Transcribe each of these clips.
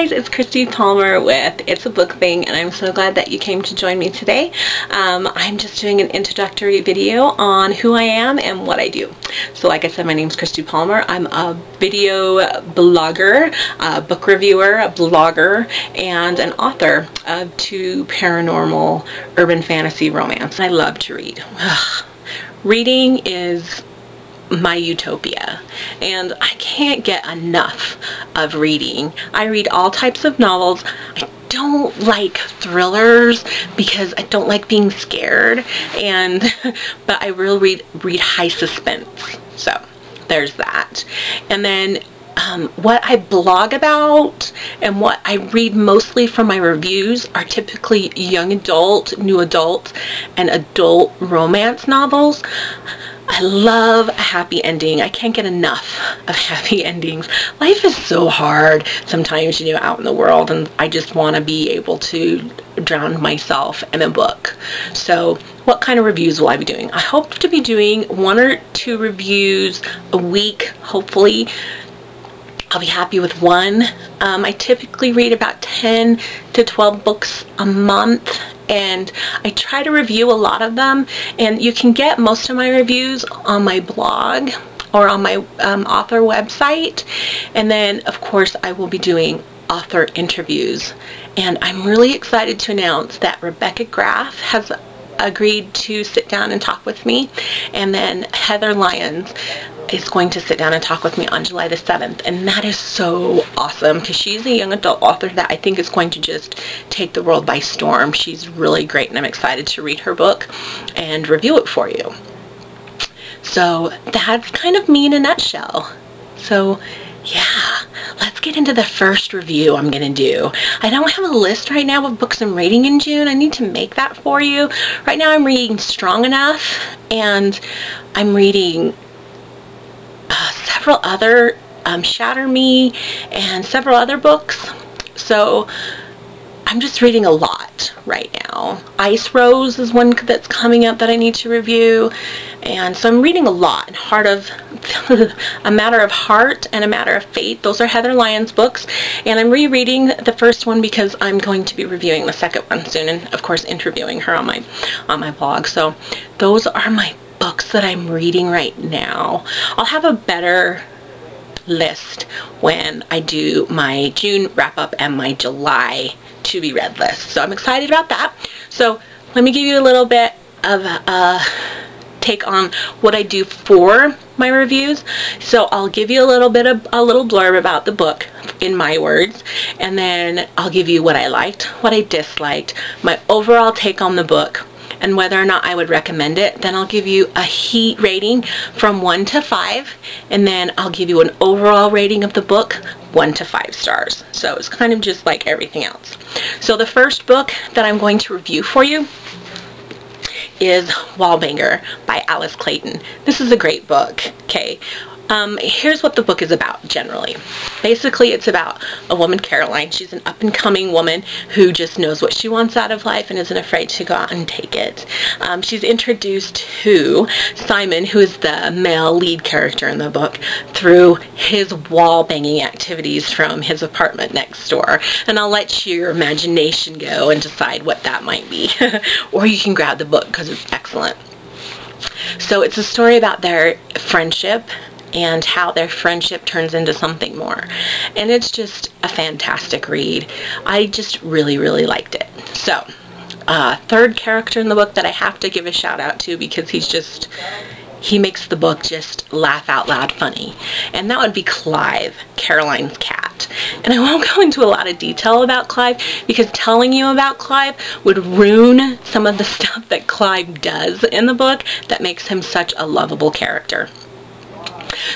guys, it's Christie Palmer with It's a Book Thing and I'm so glad that you came to join me today. Um, I'm just doing an introductory video on who I am and what I do. So like I said, my name is Christie Palmer. I'm a video blogger, a book reviewer, a blogger, and an author of two paranormal urban fantasy romance. I love to read. Reading is my utopia and I can't get enough of reading. I read all types of novels. I don't like thrillers because I don't like being scared and but I will read read high suspense. So there's that. And then um, what I blog about and what I read mostly from my reviews are typically young adult, new adult, and adult romance novels. I love a happy ending. I can't get enough of happy endings. Life is so hard sometimes, you know, out in the world, and I just want to be able to drown myself in a book. So, what kind of reviews will I be doing? I hope to be doing one or two reviews a week, hopefully. I'll be happy with one. Um, I typically read about 10 to 12 books a month and I try to review a lot of them and you can get most of my reviews on my blog or on my um, author website and then of course I will be doing author interviews. And I'm really excited to announce that Rebecca Graff has agreed to sit down and talk with me and then Heather Lyons is going to sit down and talk with me on July the 7th. And that is so awesome because she's a young adult author that I think is going to just take the world by storm. She's really great and I'm excited to read her book and review it for you. So that's kind of me in a nutshell. So yeah, let's get into the first review I'm going to do. I don't have a list right now of books I'm reading in June. I need to make that for you. Right now I'm reading Strong Enough and I'm reading several other um, Shatter Me and several other books. So I'm just reading a lot right now. Ice Rose is one that's coming up that I need to review. And so I'm reading a lot. Heart of A Matter of Heart and A Matter of Fate. Those are Heather Lyons books. And I'm rereading the first one because I'm going to be reviewing the second one soon and of course interviewing her on my on my blog. So those are my books that I'm reading right now. I'll have a better list when I do my June wrap up and my July to be read list. So I'm excited about that. So let me give you a little bit of a take on what I do for my reviews. So I'll give you a little bit of a little blurb about the book in my words and then I'll give you what I liked, what I disliked, my overall take on the book, and whether or not I would recommend it. Then I'll give you a heat rating from 1 to 5 and then I'll give you an overall rating of the book 1 to 5 stars. So it's kind of just like everything else. So the first book that I'm going to review for you is Wallbanger by Alice Clayton. This is a great book, okay? Um, here's what the book is about generally. Basically, it's about a woman, Caroline. She's an up-and-coming woman who just knows what she wants out of life and isn't afraid to go out and take it. Um, she's introduced to Simon, who is the male lead character in the book, through his wall-banging activities from his apartment next door. And I'll let your imagination go and decide what that might be. or you can grab the book because it's excellent. So it's a story about their friendship and how their friendship turns into something more. And it's just a fantastic read. I just really, really liked it. So, uh, third character in the book that I have to give a shout out to because he's just, he makes the book just laugh out loud funny. And that would be Clive, Caroline's cat. And I won't go into a lot of detail about Clive because telling you about Clive would ruin some of the stuff that Clive does in the book that makes him such a lovable character.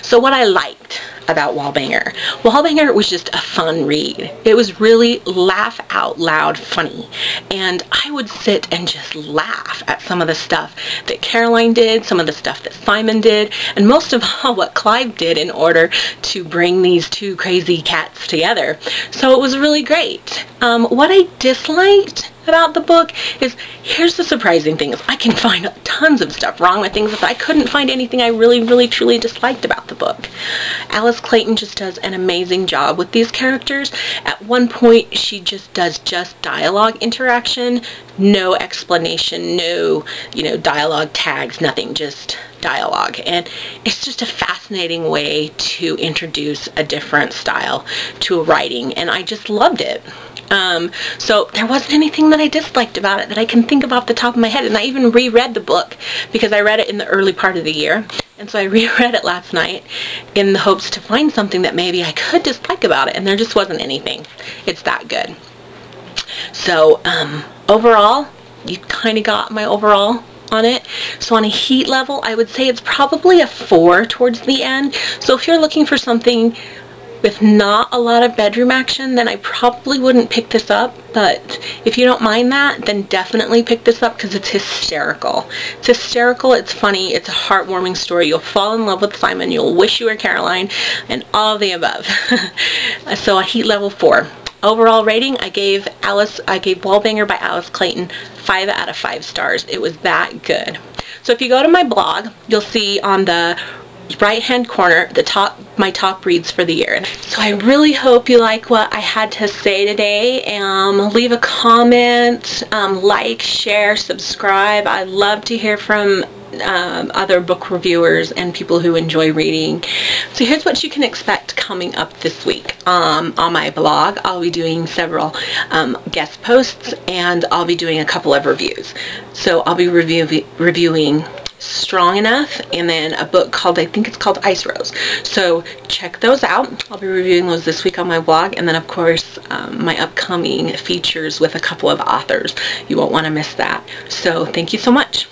So what I liked about Wallbanger. Wallbanger was just a fun read. It was really laugh out loud funny. And I would sit and just laugh at some of the stuff that Caroline did, some of the stuff that Simon did, and most of all what Clive did in order to bring these two crazy cats together. So it was really great. Um, what I disliked about the book is here's the surprising thing is I can find tons of stuff wrong with things but I couldn't find anything I really really truly disliked about the book Alice Clayton just does an amazing job with these characters. At one point, she just does just dialogue interaction, no explanation, no, you know, dialogue tags, nothing, just dialogue. And it's just a fascinating way to introduce a different style to a writing, and I just loved it. Um, so there wasn't anything that I disliked about it that I can think of off the top of my head. And I even reread the book because I read it in the early part of the year. And so I reread it last night in the hopes to find something that maybe I could dislike about it. And there just wasn't anything. It's that good. So um, overall, you kind of got my overall on it. So on a heat level, I would say it's probably a 4 towards the end. So if you're looking for something with not a lot of bedroom action, then I probably wouldn't pick this up. But if you don't mind that, then definitely pick this up because it's hysterical. It's hysterical, it's funny, it's a heartwarming story. You'll fall in love with Simon, you'll wish you were Caroline, and all the above. so a heat level 4. Overall rating, I gave Alice, I gave Wallbanger by Alice Clayton 5 out of 5 stars. It was that good. So if you go to my blog, you'll see on the right hand corner the top my top reads for the year so I really hope you like what I had to say today um, leave a comment um, like share subscribe I love to hear from um, other book reviewers and people who enjoy reading. So here's what you can expect coming up this week. Um, on my blog, I'll be doing several um, guest posts and I'll be doing a couple of reviews. So I'll be review reviewing strong enough and then a book called I think it's called Ice Rose. So check those out. I'll be reviewing those this week on my blog and then of course um, my upcoming features with a couple of authors. You won't want to miss that. So thank you so much